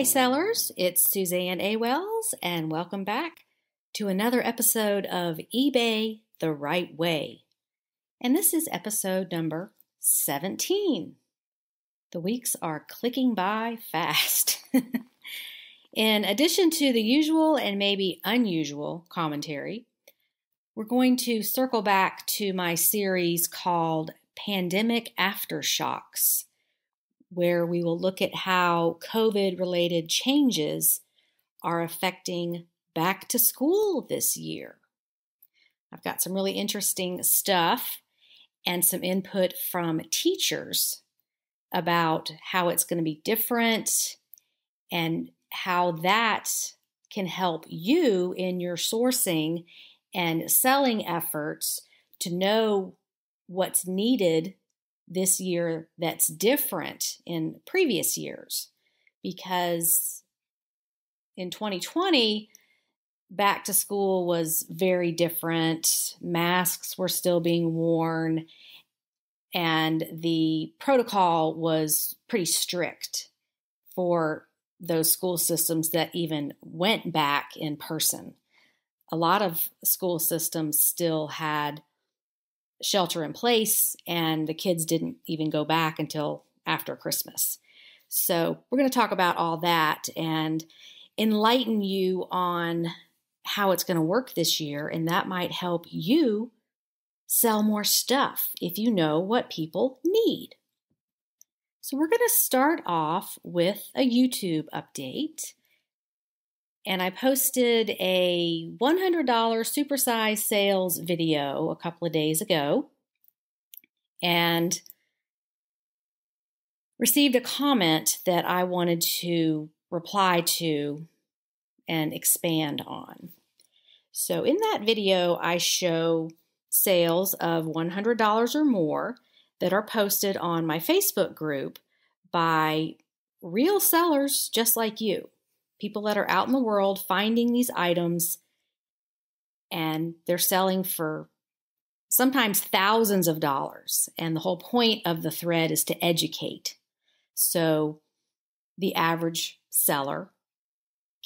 eBay sellers, it's Suzanne A. Wells, and welcome back to another episode of eBay the Right Way. And this is episode number 17. The weeks are clicking by fast. In addition to the usual and maybe unusual commentary, we're going to circle back to my series called Pandemic Aftershocks where we will look at how COVID related changes are affecting back to school this year. I've got some really interesting stuff and some input from teachers about how it's going to be different and how that can help you in your sourcing and selling efforts to know what's needed this year that's different in previous years. Because in 2020 back to school was very different. Masks were still being worn. And the protocol was pretty strict for those school systems that even went back in person. A lot of school systems still had shelter in place, and the kids didn't even go back until after Christmas. So, we're going to talk about all that and enlighten you on how it's going to work this year, and that might help you sell more stuff if you know what people need. So, we're going to start off with a YouTube update and I posted a $100 supersize sales video a couple of days ago and received a comment that I wanted to reply to and expand on. So, in that video, I show sales of $100 or more that are posted on my Facebook group by real sellers just like you people that are out in the world finding these items and they're selling for sometimes thousands of dollars. And the whole point of the thread is to educate. So the average seller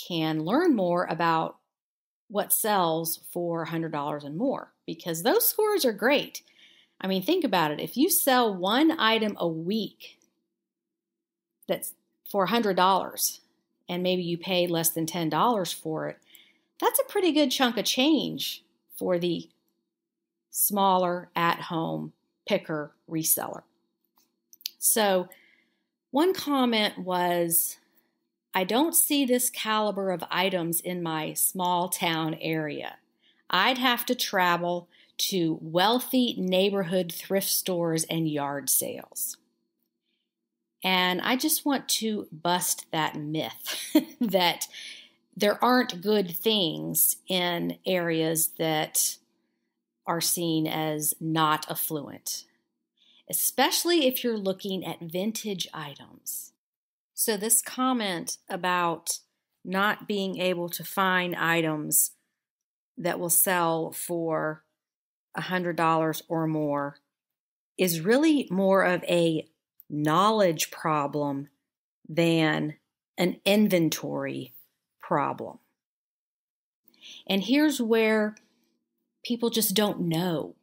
can learn more about what sells for $100 and more because those scores are great. I mean, think about it. If you sell one item a week that's for $100, and maybe you pay less than $10 for it, that's a pretty good chunk of change for the smaller at home picker reseller. So, one comment was I don't see this caliber of items in my small town area. I'd have to travel to wealthy neighborhood thrift stores and yard sales. And I just want to bust that myth that there aren't good things in areas that are seen as not affluent, especially if you're looking at vintage items. So, this comment about not being able to find items that will sell for $100 or more is really more of a knowledge problem than an inventory problem. And here's where people just don't know.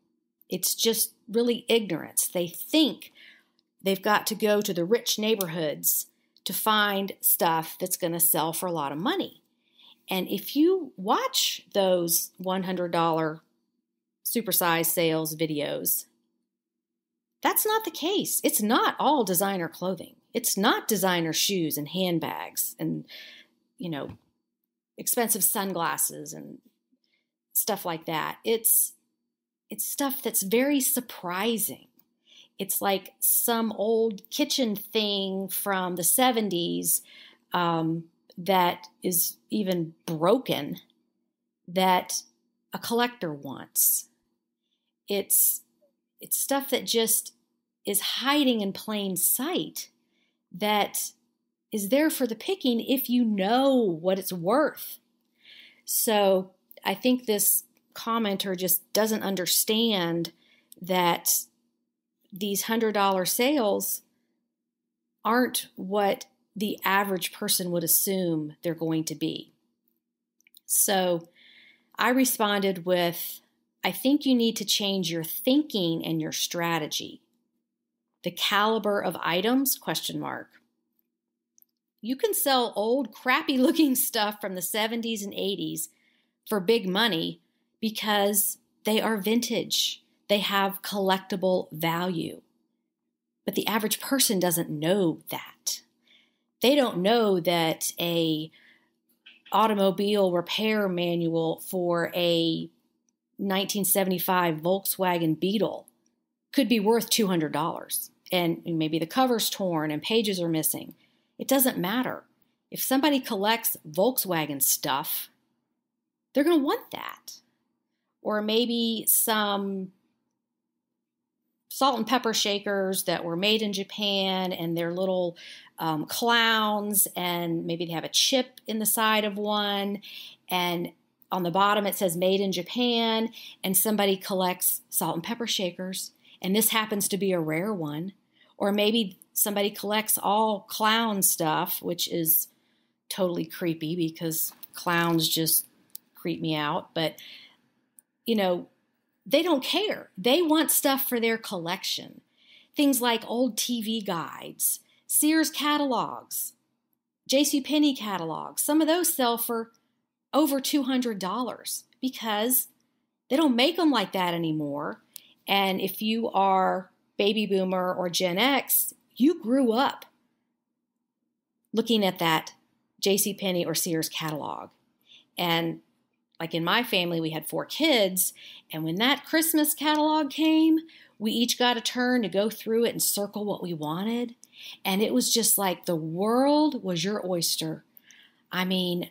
It's just really ignorance. They think they've got to go to the rich neighborhoods to find stuff that's going to sell for a lot of money. And if you watch those $100 supersize sales videos, that's not the case. It's not all designer clothing. It's not designer shoes and handbags and, you know, expensive sunglasses and stuff like that. It's it's stuff that's very surprising. It's like some old kitchen thing from the 70s um, that is even broken that a collector wants. It's it's stuff that just is hiding in plain sight that is there for the picking if you know what it's worth. So I think this commenter just doesn't understand that these $100 sales aren't what the average person would assume they're going to be. So I responded with, I think you need to change your thinking and your strategy. The caliber of items question mark. You can sell old crappy looking stuff from the 70s and 80s for big money because they are vintage. They have collectible value. But the average person doesn't know that. They don't know that a automobile repair manual for a 1975 Volkswagen Beetle could be worth $200 and maybe the cover's torn and pages are missing. It doesn't matter. If somebody collects Volkswagen stuff, they're going to want that. Or maybe some salt and pepper shakers that were made in Japan and they're little um, clowns, and maybe they have a chip in the side of one, and on the bottom it says made in Japan, and somebody collects salt and pepper shakers, and this happens to be a rare one. Or maybe somebody collects all clown stuff, which is totally creepy because clowns just creep me out. But, you know, they don't care. They want stuff for their collection. Things like old TV guides, Sears catalogs, JCPenney catalogs. Some of those sell for over $200 because they don't make them like that anymore. And if you are baby boomer or Gen X, you grew up looking at that J.C. JCPenney or Sears catalog. And like in my family, we had four kids. And when that Christmas catalog came, we each got a turn to go through it and circle what we wanted. And it was just like the world was your oyster. I mean,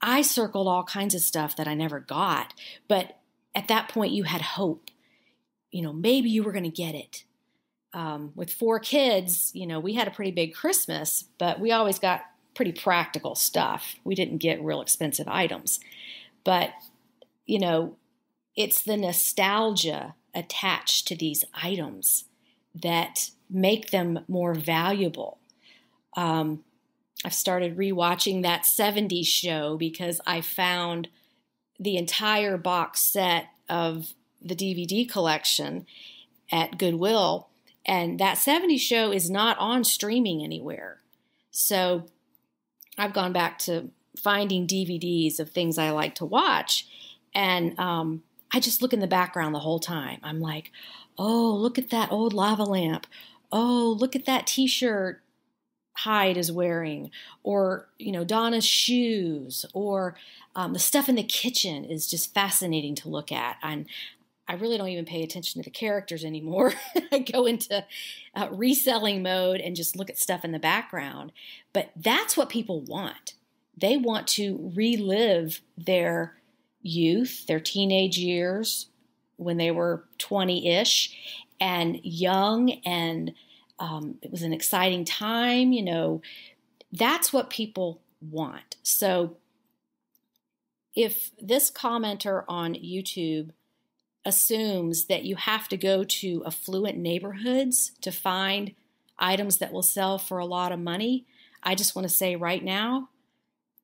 I circled all kinds of stuff that I never got. But at that point, you had hope. You know, maybe you were going to get it. Um, with four kids, you know, we had a pretty big Christmas, but we always got pretty practical stuff. We didn't get real expensive items. But, you know, it's the nostalgia attached to these items that make them more valuable. Um, I've started rewatching that 70s show because I found the entire box set of the DVD collection at Goodwill. And that 70s show is not on streaming anywhere. So I've gone back to finding DVDs of things I like to watch. And um, I just look in the background the whole time. I'm like, oh, look at that old lava lamp. Oh, look at that t shirt Hyde is wearing, or, you know, Donna's shoes, or um, the stuff in the kitchen is just fascinating to look at. And I really don't even pay attention to the characters anymore. I go into uh, reselling mode and just look at stuff in the background. But that's what people want they want to relive their youth, their teenage years when they were 20 ish and young, and um, it was an exciting time. You know, that's what people want. So if this commenter on YouTube assumes that you have to go to affluent neighborhoods to find items that will sell for a lot of money, I just want to say right now,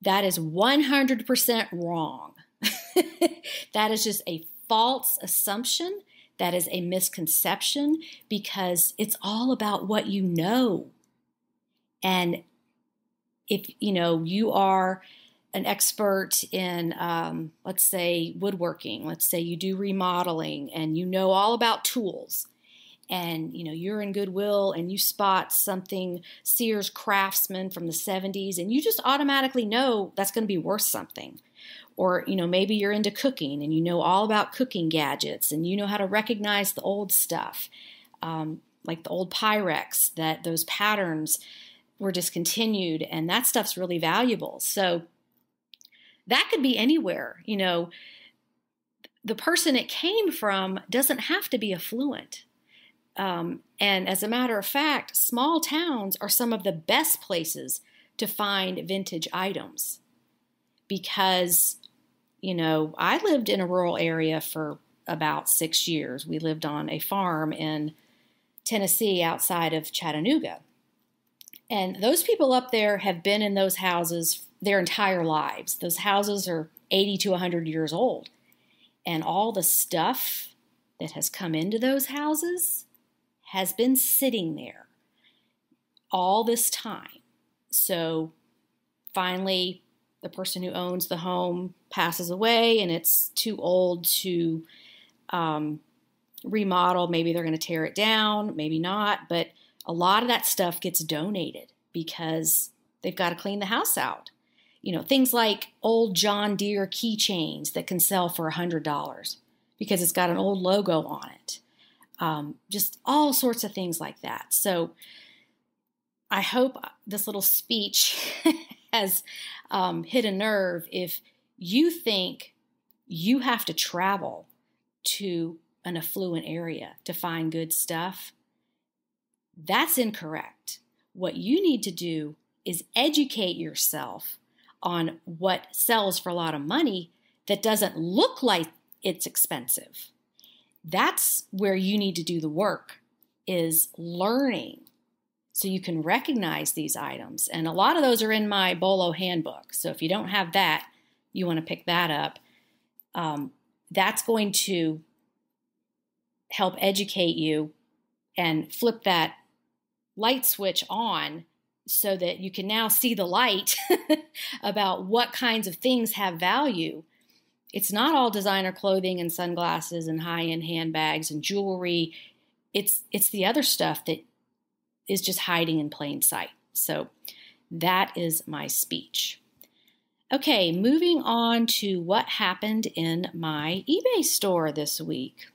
that is 100% wrong. that is just a false assumption. That is a misconception because it's all about what you know. And if you know you are an expert in, um, let's say, woodworking, let's say you do remodeling and you know all about tools, and you know you're in goodwill and you spot something sears craftsman from the 70s and you just automatically know that's going to be worth something or you know maybe you're into cooking and you know all about cooking gadgets and you know how to recognize the old stuff um, like the old pyrex that those patterns were discontinued and that stuff's really valuable. So that could be anywhere you know. The person it came from doesn't have to be affluent um, and as a matter of fact, small towns are some of the best places to find vintage items because, you know, I lived in a rural area for about six years. We lived on a farm in Tennessee outside of Chattanooga. And those people up there have been in those houses their entire lives. Those houses are 80 to 100 years old. And all the stuff that has come into those houses has been sitting there all this time. So finally, the person who owns the home passes away and it's too old to um, remodel. Maybe they're going to tear it down, maybe not. But a lot of that stuff gets donated because they've got to clean the house out. You know, things like old John Deere keychains that can sell for $100 because it's got an old logo on it. Um, just all sorts of things like that. So I hope this little speech has um, hit a nerve. If you think you have to travel to an affluent area to find good stuff, that's incorrect. What you need to do is educate yourself on what sells for a lot of money that doesn't look like it's expensive. That's where you need to do the work is learning so you can recognize these items. And a lot of those are in my Bolo handbook. So if you don't have that, you want to pick that up. Um, that's going to help educate you and flip that light switch on so that you can now see the light about what kinds of things have value. It's not all designer clothing and sunglasses and high-end handbags and jewelry. It's it's the other stuff that is just hiding in plain sight. So that is my speech. Okay, moving on to what happened in my eBay store this week.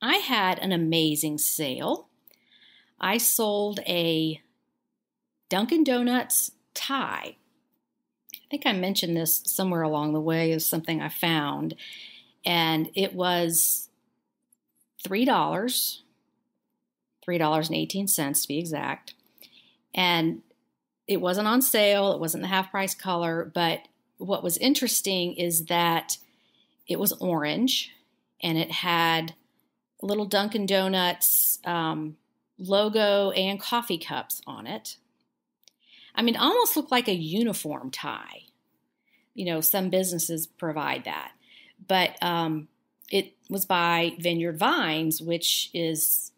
I had an amazing sale. I sold a Dunkin' Donuts tie. I think I mentioned this somewhere along the way as something I found, and it was $3, $3.18 to be exact. And it wasn't on sale, it wasn't the half price color, but what was interesting is that it was orange and it had little Dunkin' Donuts um, logo and coffee cups on it. I mean, almost looked like a uniform tie. You know, some businesses provide that. But um, it was by Vineyard Vines, which is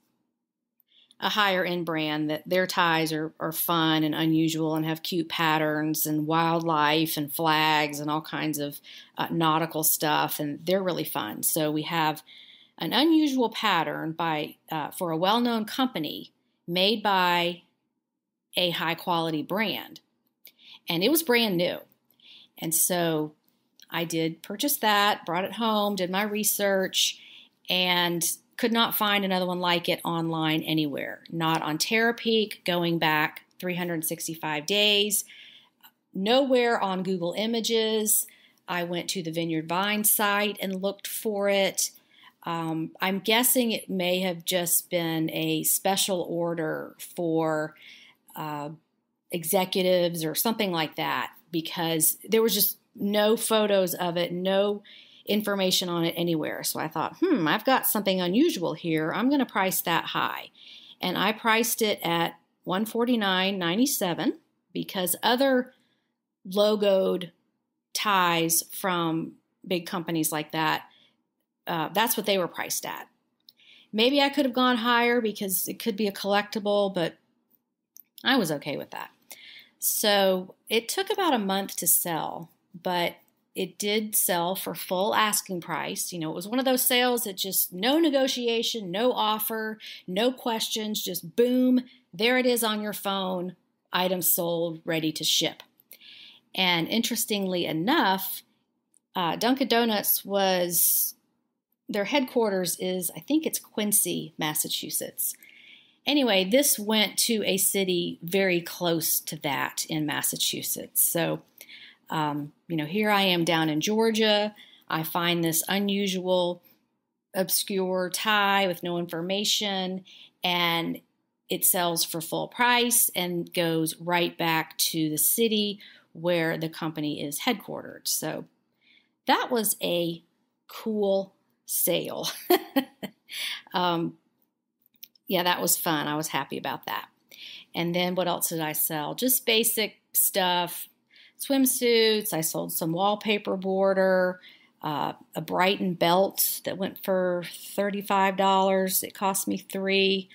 a higher end brand that their ties are, are fun and unusual and have cute patterns and wildlife and flags and all kinds of uh, nautical stuff and they're really fun. So we have an unusual pattern by uh, for a well-known company made by a high quality brand. And it was brand new. And so i did purchase that brought it home did my research and could not find another one like it online anywhere. Not on terapeak going back 365 days. Nowhere on google images. I went to the vineyard vine site and looked for it. Um, I'm guessing it may have just been a special order for uh, executives or something like that because there was just no photos of it, no information on it anywhere. So I thought, hmm, I've got something unusual here. I'm going to price that high. And I priced it at 149.97 because other logoed ties from big companies like that uh, that's what they were priced at. Maybe I could have gone higher because it could be a collectible, but I was okay with that. So it took about a month to sell, but it did sell for full asking price. You know, it was one of those sales that just no negotiation, no offer, no questions, just boom, there it is on your phone, item sold, ready to ship. And interestingly enough, uh, Dunkin' Donuts was their headquarters is, I think it's Quincy, Massachusetts. Anyway, this went to a city very close to that in Massachusetts. So, um, you know, here I am down in Georgia. I find this unusual, obscure tie with no information, and it sells for full price and goes right back to the city where the company is headquartered. So, that was a cool sale. um, yeah, that was fun. I was happy about that. And then what else did I sell? Just basic stuff swimsuits. I sold some wallpaper border, uh, a Brighton belt that went for $35. It cost me three,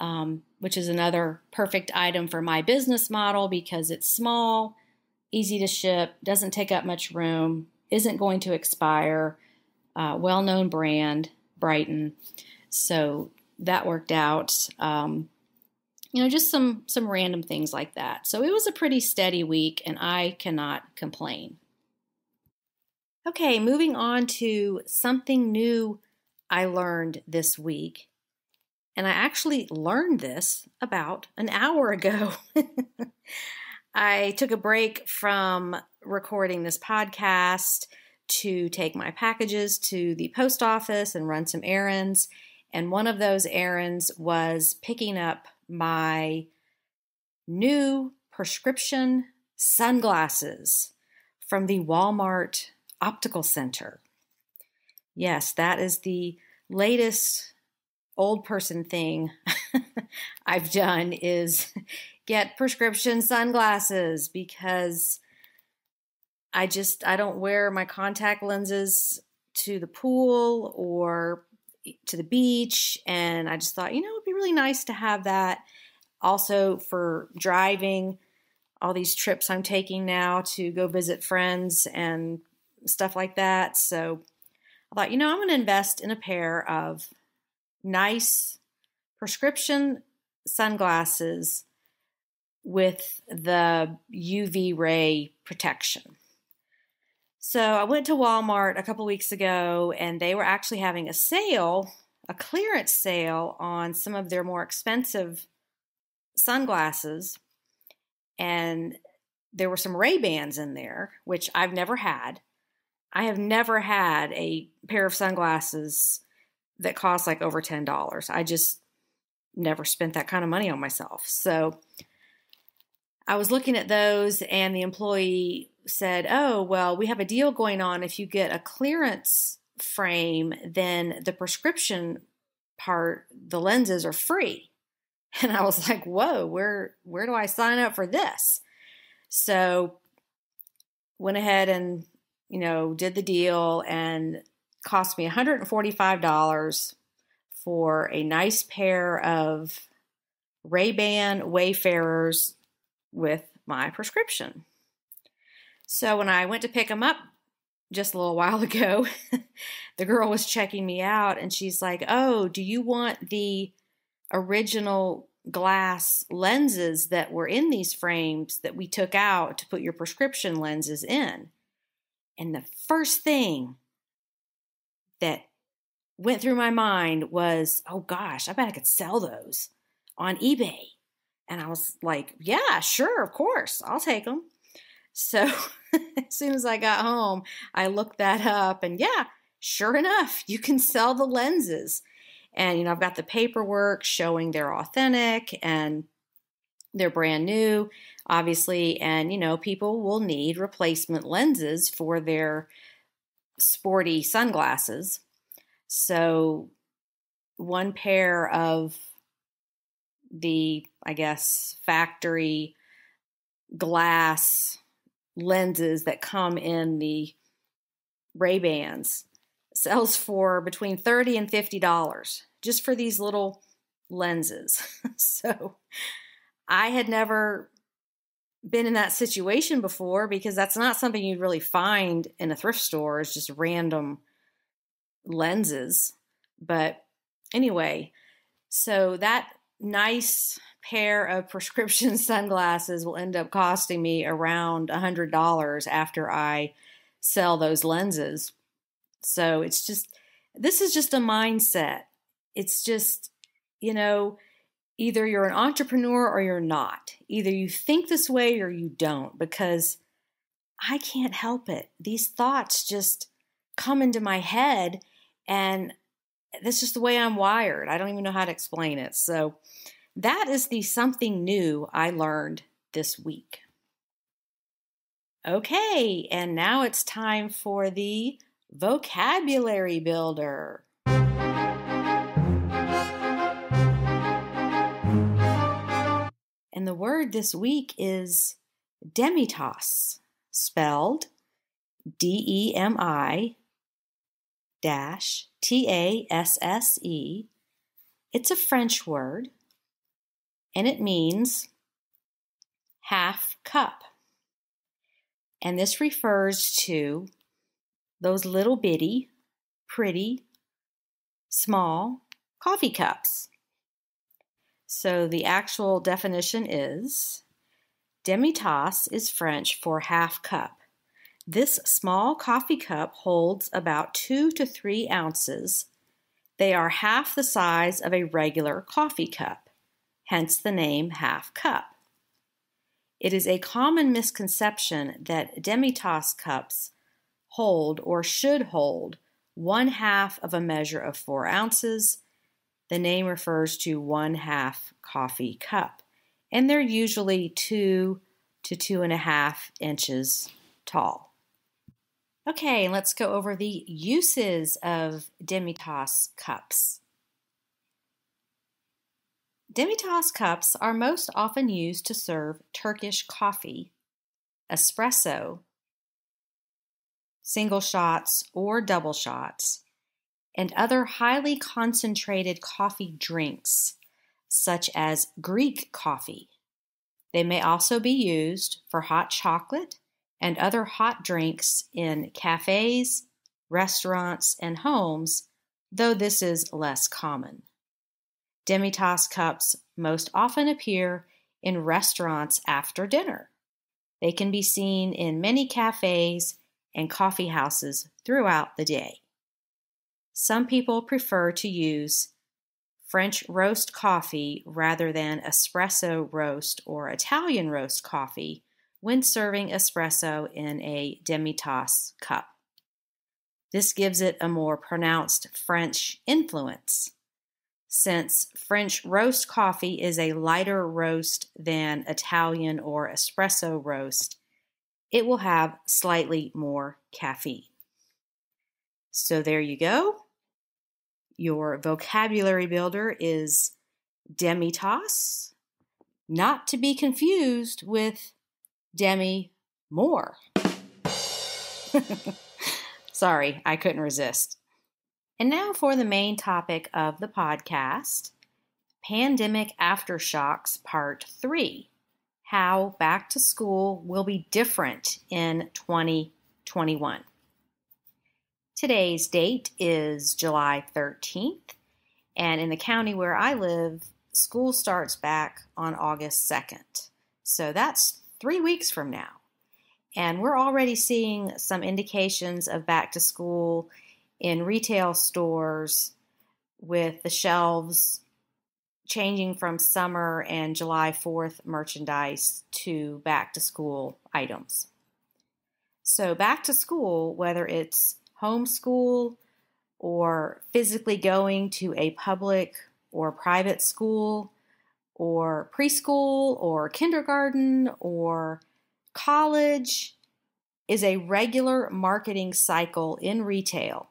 um, which is another perfect item for my business model because it's small, easy to ship, doesn't take up much room, isn't going to expire, uh, well known brand, Brighton. So that worked out. Um, you know, just some some random things like that. So it was a pretty steady week, and I cannot complain. Okay, moving on to something new I learned this week. And I actually learned this about an hour ago. I took a break from recording this podcast to take my packages to the post office and run some errands. And one of those errands was picking up my new prescription sunglasses from the Walmart Optical Center. Yes, that is the latest old person thing I've done is get prescription sunglasses because I just I don't wear my contact lenses to the pool or to the beach and I just thought, you know, it'd really nice to have that also for driving all these trips I'm taking now to go visit friends and stuff like that. So I thought, you know, I'm going to invest in a pair of nice prescription sunglasses with the UV ray protection. So I went to Walmart a couple weeks ago and they were actually having a sale, a clearance sale on some of their more expensive sunglasses. And there were some Ray-Bans in there, which I've never had. I have never had a pair of sunglasses that cost like over $10. I just never spent that kind of money on myself. So I was looking at those, and the employee said, Oh, well, we have a deal going on. If you get a clearance frame, then the prescription part, the lenses are free. And I was like, Whoa, where, where do I sign up for this? So went ahead and, you know, did the deal and cost me $145 for a nice pair of Ray-Ban Wayfarers with my prescription. So when I went to pick them up just a little while ago, the girl was checking me out and she's like, Oh, do you want the original glass lenses that were in these frames that we took out to put your prescription lenses in? And the first thing that went through my mind was, Oh gosh, I bet I could sell those on eBay. And I was like, Yeah, sure, of course, I'll take them. So as soon as I got home, I looked that up and yeah, sure enough, you can sell the lenses. And you know, I've got the paperwork showing they're authentic and they're brand new, obviously, and you know, people will need replacement lenses for their sporty sunglasses. So one pair of the I guess factory glass lenses that come in the Ray Bans sells for between 30 and 50 dollars just for these little lenses. so I had never been in that situation before because that's not something you'd really find in a thrift store. It's just random lenses. But anyway, so that nice pair of prescription sunglasses will end up costing me around a $100 after I sell those lenses. So it's just, this is just a mindset. It's just, you know, either you're an entrepreneur or you're not. Either you think this way or you don't, because I can't help it. These thoughts just come into my head, and that's just the way I'm wired. I don't even know how to explain it. So, that is the something new I learned this week. Okay, and now it's time for the vocabulary builder. And the word this week is demitasse, spelled D E M I dash T A S S E. It's a French word and it means half cup. And this refers to those little bitty, pretty, small coffee cups. So the actual definition is demitasse is French for half cup. This small coffee cup holds about two to three ounces. They are half the size of a regular coffee cup, hence the name half cup. It is a common misconception that demitasse cups hold or should hold one half of a measure of four ounces. The name refers to one half coffee cup, and they're usually two to two and a half inches tall. Okay, let's go over the uses of demitasse cups. Demitasse cups are most often used to serve Turkish coffee, espresso, single shots or double shots, and other highly concentrated coffee drinks, such as Greek coffee. They may also be used for hot chocolate and other hot drinks in cafes, restaurants, and homes, though this is less common. Demitasse cups most often appear in restaurants after dinner. They can be seen in many cafes and coffee houses throughout the day. Some people prefer to use French roast coffee rather than espresso roast or Italian roast coffee when serving espresso in a demitasse cup. This gives it a more pronounced French influence. Since French roast coffee is a lighter roast than Italian or espresso roast, it will have slightly more caffeine. So there you go. Your vocabulary builder is demitasse, not to be confused with Demi Moore. Sorry, I couldn't resist. And now for the main topic of the podcast Pandemic Aftershocks Part 3 How Back to School Will Be Different in 2021. Today's date is July 13th, and in the county where I live, school starts back on August 2nd. So that's three weeks from now. And we're already seeing some indications of back to school in retail stores with the shelves changing from summer and July 4th merchandise to back to school items. So, back to school, whether it's homeschool or physically going to a public or private school or preschool or kindergarten or college, is a regular marketing cycle in retail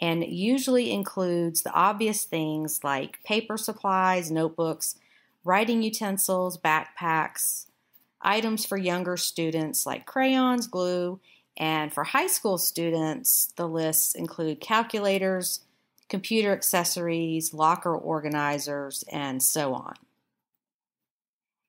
and usually includes the obvious things like paper supplies, notebooks, writing utensils, backpacks, items for younger students like crayons, glue, and for high school students, the lists include calculators, computer accessories, locker organizers, and so on.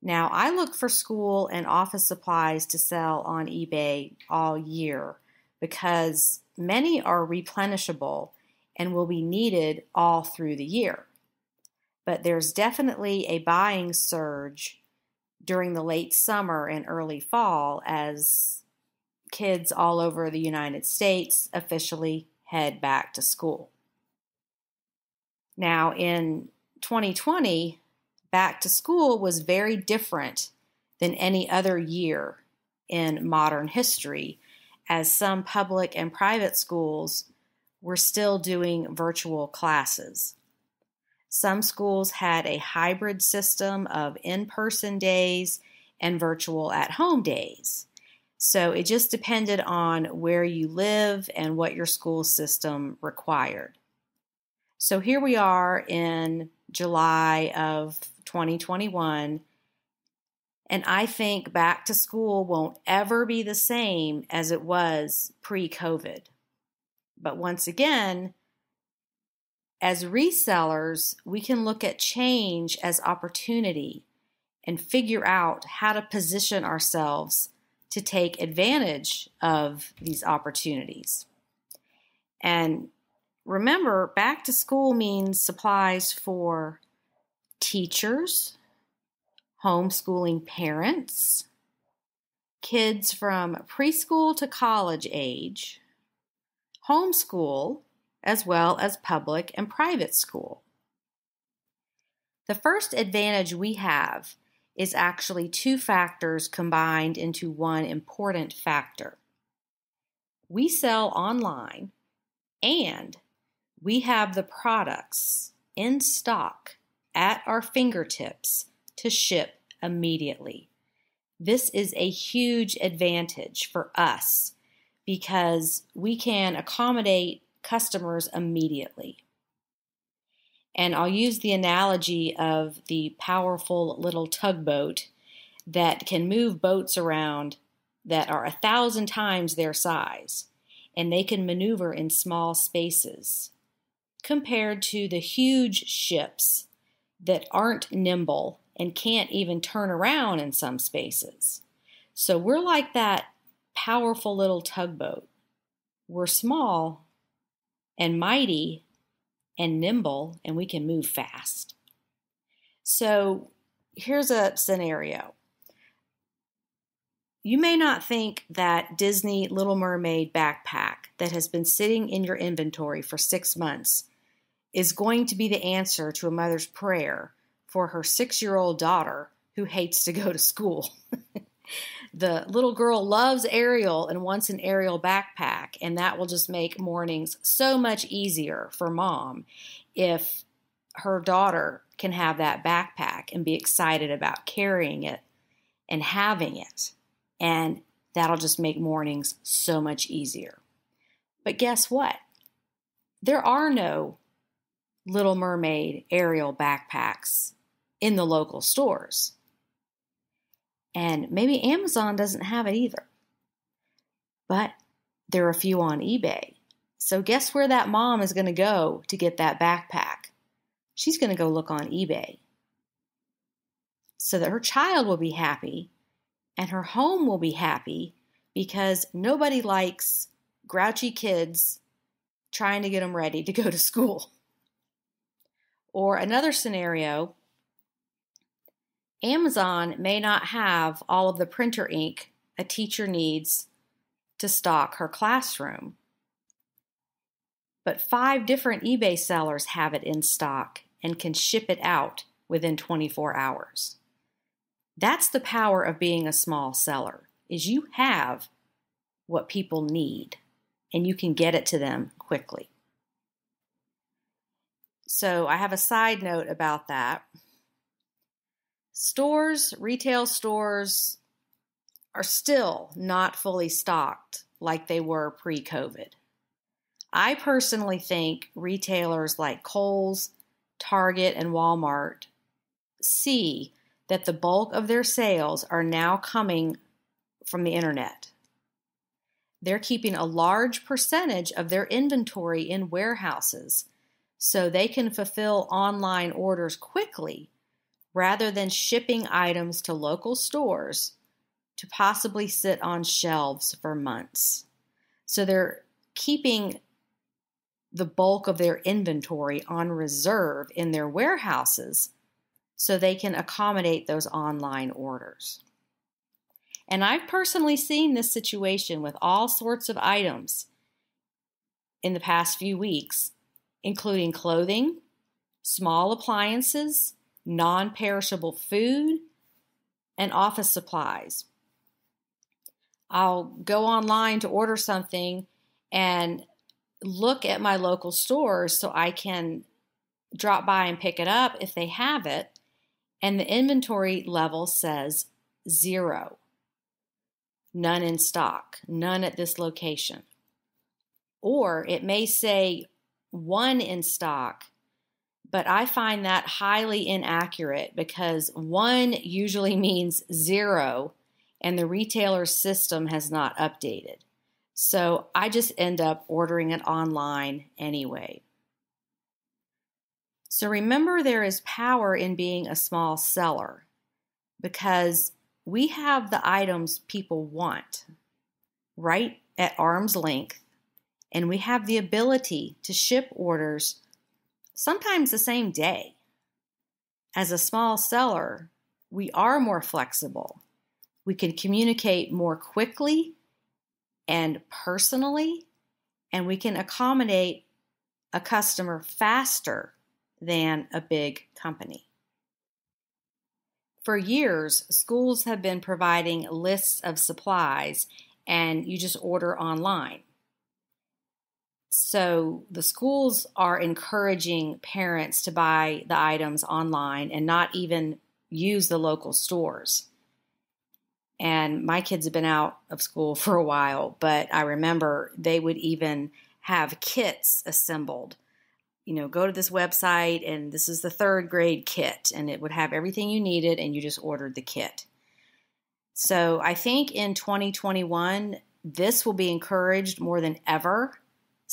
Now, I look for school and office supplies to sell on eBay all year because many are replenishable and will be needed all through the year. But there's definitely a buying surge during the late summer and early fall as kids all over the United States officially head back to school. Now, in 2020, back to school was very different than any other year in modern history as some public and private schools were still doing virtual classes. Some schools had a hybrid system of in person days and virtual at home days. So it just depended on where you live and what your school system required. So here we are in July of 2021, And I think back to school won't ever be the same as it was pre COVID. But once again, as resellers, we can look at change as opportunity and figure out how to position ourselves to take advantage of these opportunities. And remember, back to school means supplies for teachers, homeschooling parents, kids from preschool to college age, homeschool, as well as public and private school. The first advantage we have is actually two factors combined into one important factor. We sell online and we have the products in stock at our fingertips to ship immediately. This is a huge advantage for us because we can accommodate customers immediately. And I'll use the analogy of the powerful little tugboat that can move boats around that are a thousand times their size, and they can maneuver in small spaces, compared to the huge ships that aren't nimble and can't even turn around in some spaces. So we're like that powerful little tugboat. We're small and mighty and nimble, and we can move fast. So here's a scenario. You may not think that Disney Little Mermaid backpack that has been sitting in your inventory for six months is going to be the answer to a mother's prayer for her six year old daughter who hates to go to school. the little girl loves Ariel and wants an Ariel backpack, and that will just make mornings so much easier for mom if her daughter can have that backpack and be excited about carrying it and having it. And that'll just make mornings so much easier. But guess what? There are no Little Mermaid Ariel backpacks in the local stores. And maybe Amazon doesn't have it either. But there are a few on eBay. So guess where that mom is going to go to get that backpack? She's going to go look on eBay. So that her child will be happy and her home will be happy because nobody likes grouchy kids trying to get them ready to go to school. Or another scenario Amazon may not have all of the printer ink a teacher needs to stock her classroom. But five different eBay sellers have it in stock and can ship it out within 24 hours. That's the power of being a small seller is you have what people need and you can get it to them quickly. So I have a side note about that. Stores, retail stores, are still not fully stocked like they were pre COVID. I personally think retailers like Kohl's, Target, and Walmart see that the bulk of their sales are now coming from the internet. They're keeping a large percentage of their inventory in warehouses so they can fulfill online orders quickly rather than shipping items to local stores to possibly sit on shelves for months. So they're keeping the bulk of their inventory on reserve in their warehouses so they can accommodate those online orders. And I've personally seen this situation with all sorts of items in the past few weeks including clothing, small appliances, non perishable food, and office supplies. I'll go online to order something and look at my local stores so I can drop by and pick it up if they have it. And the inventory level says zero. None in stock, none at this location. Or it may say one in stock, but I find that highly inaccurate because one usually means zero and the retailer's system has not updated. So I just end up ordering it online anyway. So remember, there is power in being a small seller because we have the items people want right at arm's length, and we have the ability to ship orders sometimes the same day. As a small seller, we are more flexible. We can communicate more quickly and personally, and we can accommodate a customer faster than a big company. For years, schools have been providing lists of supplies and you just order online. So the schools are encouraging parents to buy the items online and not even use the local stores. And my kids have been out of school for a while, but I remember they would even have kits assembled you know, go to this website and this is the third grade kit and it would have everything you needed and you just ordered the kit. So I think in 2021, this will be encouraged more than ever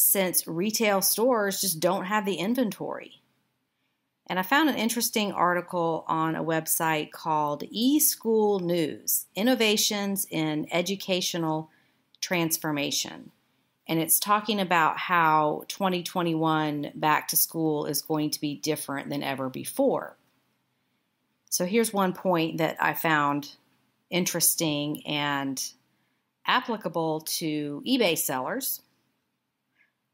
since retail stores just don't have the inventory. And I found an interesting article on a website called eSchool News Innovations in Educational Transformation and it's talking about how 2021 back to school is going to be different than ever before. So here's one point that I found interesting and applicable to eBay sellers.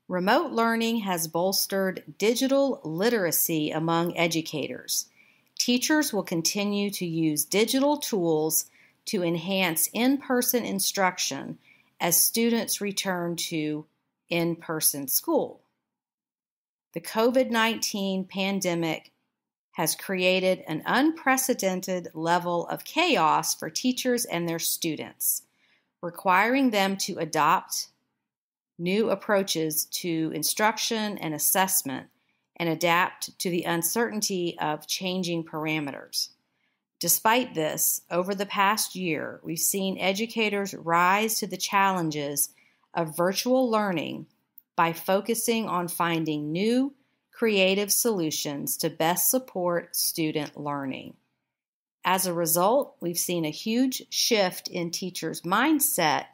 Remote learning has bolstered digital literacy among educators. Teachers will continue to use digital tools to enhance in person instruction as students return to in person school. The COVID 19 pandemic has created an unprecedented level of chaos for teachers and their students, requiring them to adopt new approaches to instruction and assessment and adapt to the uncertainty of changing parameters. Despite this, over the past year, we've seen educators rise to the challenges of virtual learning by focusing on finding new, creative solutions to best support student learning. As a result, we've seen a huge shift in teachers' mindset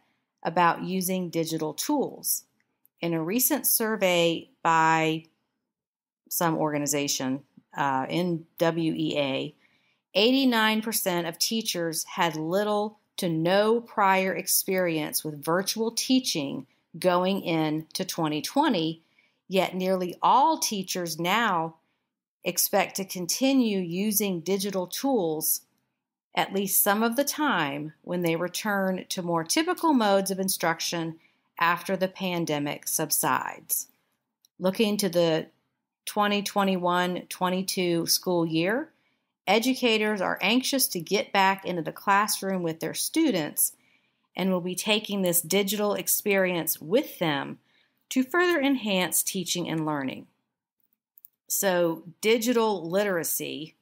about using digital tools. In a recent survey by some organization uh, in WEA, 89% of teachers had little to no prior experience with virtual teaching going into 2020, yet nearly all teachers now expect to continue using digital tools at least some of the time when they return to more typical modes of instruction after the pandemic subsides. Looking to the 2021 22 school year, Educators are anxious to get back into the classroom with their students and will be taking this digital experience with them to further enhance teaching and learning. So, digital literacy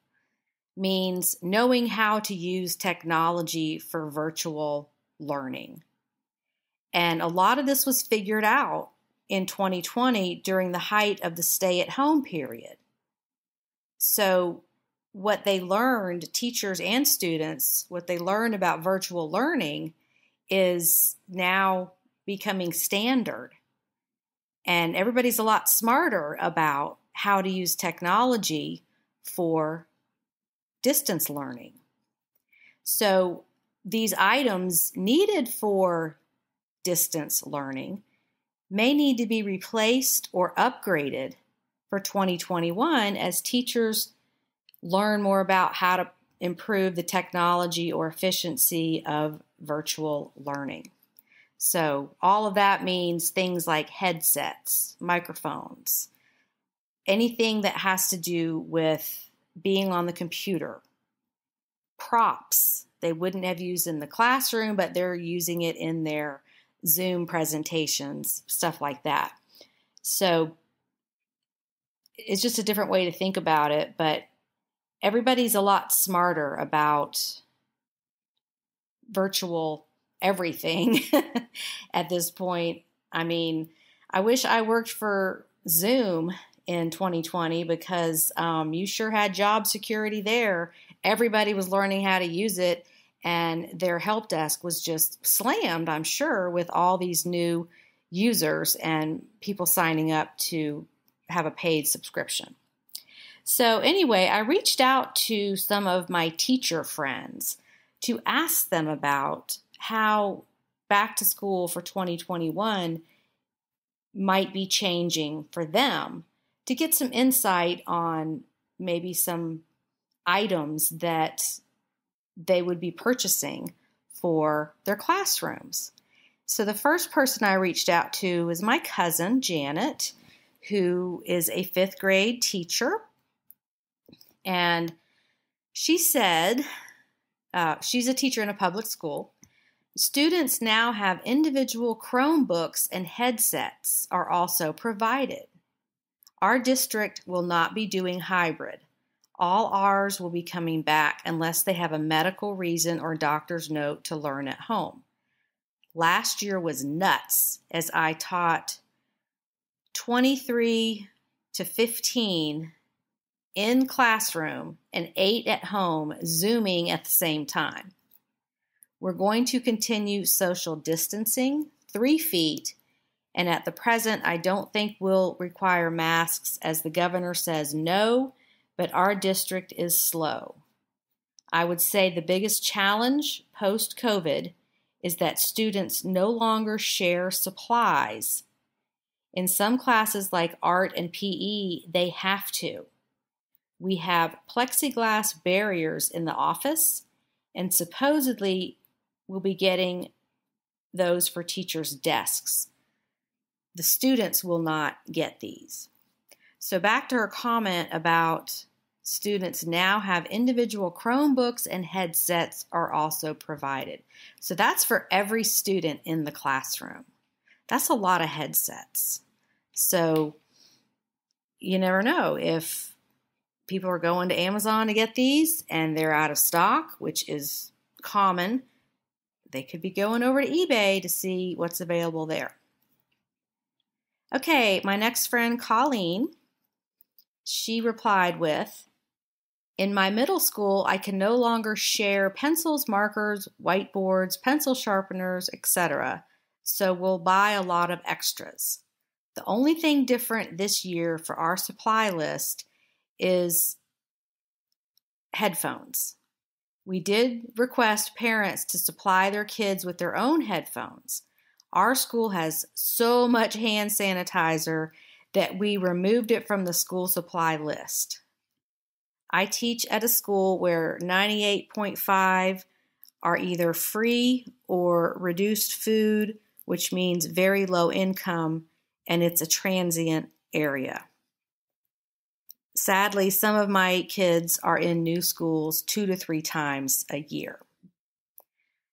means knowing how to use technology for virtual learning. And a lot of this was figured out in 2020 during the height of the stay at home period. So, what they learned, teachers and students, what they learned about virtual learning is now becoming standard. And everybody's a lot smarter about how to use technology for distance learning. So, these items needed for distance learning may need to be replaced or upgraded for 2021 as teachers learn more about how to improve the technology or efficiency of virtual learning. So, all of that means things like headsets, microphones, anything that has to do with being on the computer, props they wouldn't have used in the classroom, but they're using it in their Zoom presentations, stuff like that. So, it's just a different way to think about it, but everybody's a lot smarter about virtual everything at this point. I mean, I wish I worked for Zoom in 2020 because um, you sure had job security there. Everybody was learning how to use it, and their help desk was just slammed, I'm sure, with all these new users and people signing up to have a paid subscription. So, anyway, I reached out to some of my teacher friends to ask them about how back to school for 2021 might be changing for them to get some insight on maybe some items that they would be purchasing for their classrooms. So, the first person I reached out to was my cousin, Janet, who is a fifth grade teacher. And she said, uh, she's a teacher in a public school. Students now have individual Chromebooks and headsets are also provided. Our district will not be doing hybrid. All ours will be coming back unless they have a medical reason or doctor's note to learn at home. Last year was nuts as I taught 23 to 15 in classroom and 8 at home, zooming at the same time. We're going to continue social distancing, three feet, and at the present, I don't think we'll require masks as the governor says no, but our district is slow. I would say the biggest challenge post COVID is that students no longer share supplies. In some classes like art and PE, they have to. We have plexiglass barriers in the office, and supposedly we'll be getting those for teachers' desks. The students will not get these. So, back to her comment about students now have individual Chromebooks and headsets are also provided. So, that's for every student in the classroom. That's a lot of headsets. So, you never know if people are going to Amazon to get these and they're out of stock, which is common they could be going over to eBay to see what's available there. Okay, my next friend, Colleen, she replied with In my middle school, I can no longer share pencils, markers, whiteboards, pencil sharpeners, etc., so we'll buy a lot of extras. The only thing different this year for our supply list is headphones. We did request parents to supply their kids with their own headphones. Our school has so much hand sanitizer that we removed it from the school supply list. I teach at a school where 98.5 are either free or reduced food, which means very low income, and it's a transient area. Sadly, some of my kids are in new schools two to three times a year.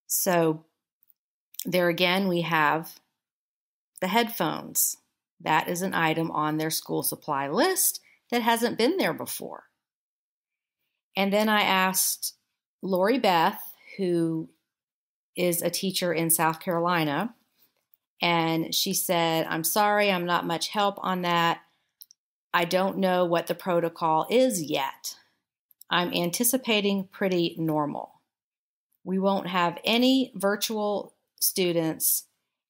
So, there again, we have the headphones. That is an item on their school supply list that hasn't been there before. And then I asked Lori Beth, who is a teacher in South Carolina, and she said, I'm sorry, I'm not much help on that. I don't know what the protocol is yet. I'm anticipating pretty normal. We won't have any virtual students,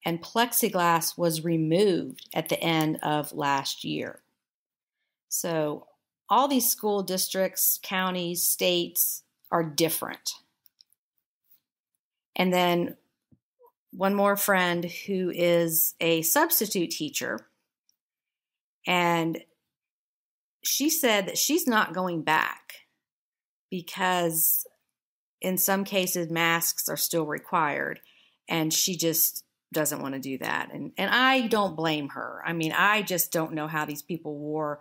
and plexiglass was removed at the end of last year. So, all these school districts, counties, states are different. And then one more friend who is a substitute teacher, and she said that she's not going back because in some cases masks are still required and she just doesn't want to do that and and I don't blame her. I mean, I just don't know how these people wore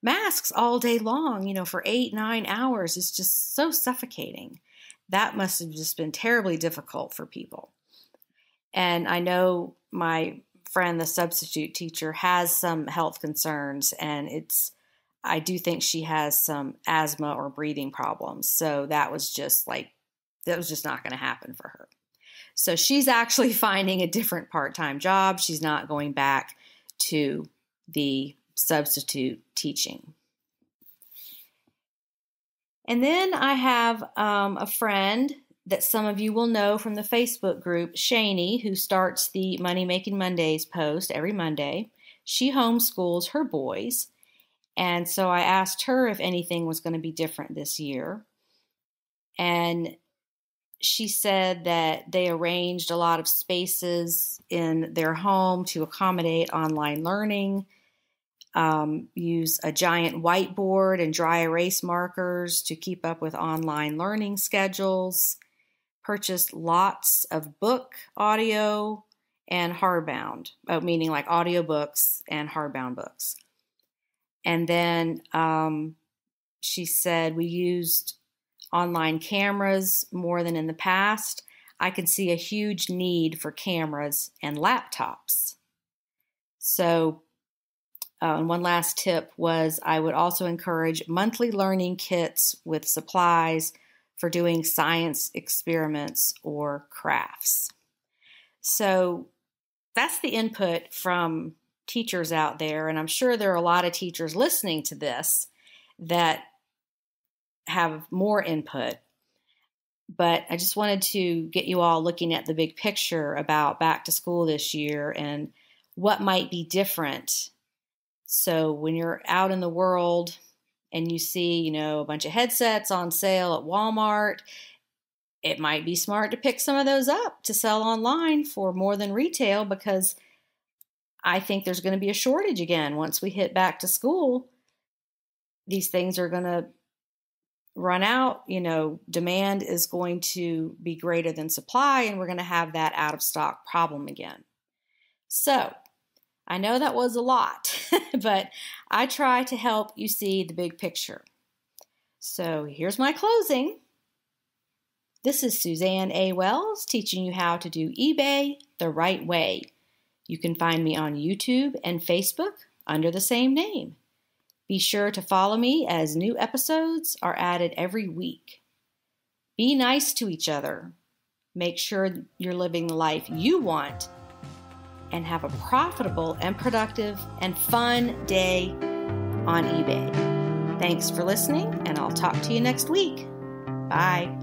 masks all day long, you know, for 8 9 hours. It's just so suffocating. That must have just been terribly difficult for people. And I know my friend the substitute teacher has some health concerns and it's I do think she has some asthma or breathing problems. So that was just like, that was just not going to happen for her. So she's actually finding a different part time job. She's not going back to the substitute teaching. And then I have um, a friend that some of you will know from the Facebook group, Shani, who starts the Money Making Mondays post every Monday. She homeschools her boys. And so I asked her if anything was going to be different this year. And she said that they arranged a lot of spaces in their home to accommodate online learning um, use a giant whiteboard and dry erase markers to keep up with online learning schedules, purchased lots of book, audio, and hardbound, uh, meaning like audiobooks and hardbound books. And then um, she said we used online cameras more than in the past. I could see a huge need for cameras and laptops. So uh, and one last tip was I would also encourage monthly learning kits with supplies for doing science experiments or crafts. So that's the input from teachers out there. And I'm sure there are a lot of teachers listening to this that have more input. But I just wanted to get you all looking at the big picture about back to school this year and what might be different so when you're out in the world and you see, you know, a bunch of headsets on sale at Walmart, it might be smart to pick some of those up to sell online for more than retail because I think there's going to be a shortage again once we hit back to school. These things are going to run out, you know, demand is going to be greater than supply, and we're going to have that out of stock problem again. So, I know that was a lot, but I try to help you see the big picture. So here's my closing. This is Suzanne A. Wells teaching you how to do eBay the right way. You can find me on YouTube and Facebook under the same name. Be sure to follow me as new episodes are added every week. Be nice to each other. Make sure you're living the life you want and have a profitable and productive and fun day on eBay. Thanks for listening, and I'll talk to you next week. Bye.